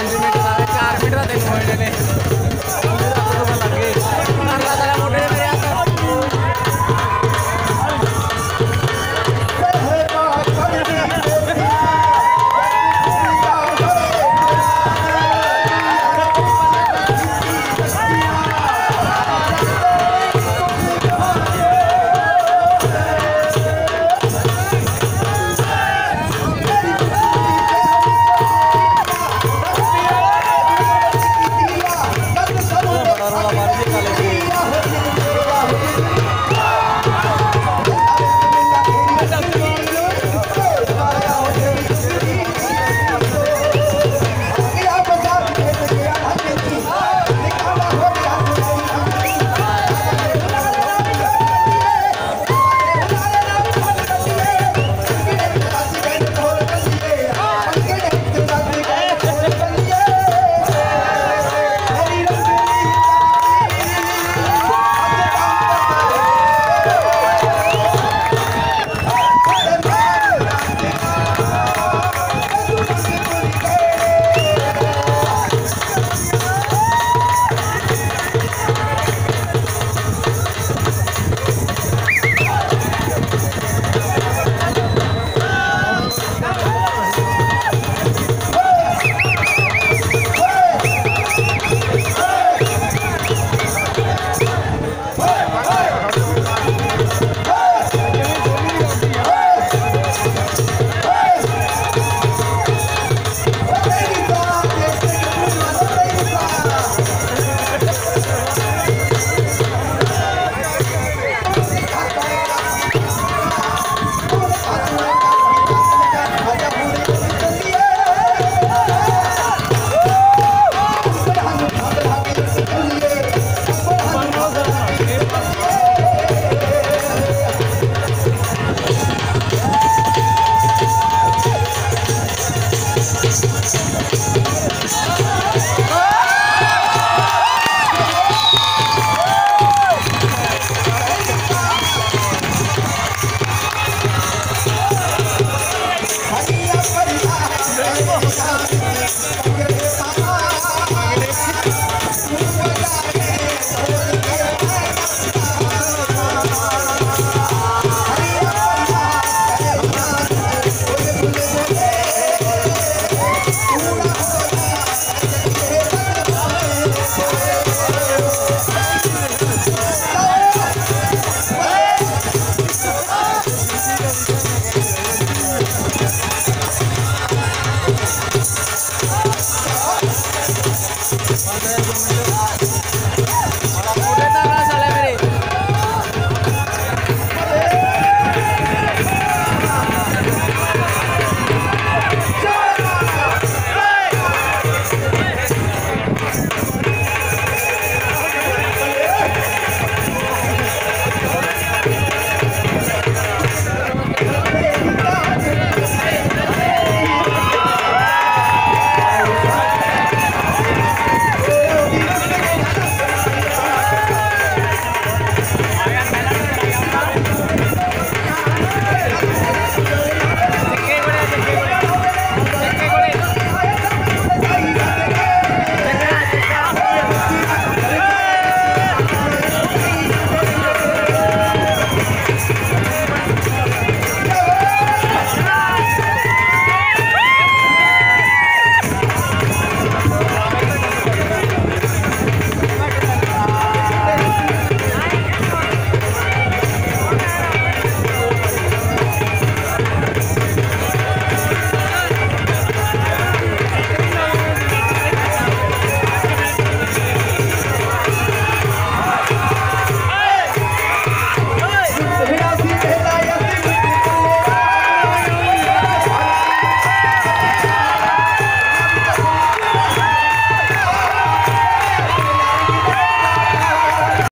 पाँच मिनट चार मिनट का दिन मोड़ने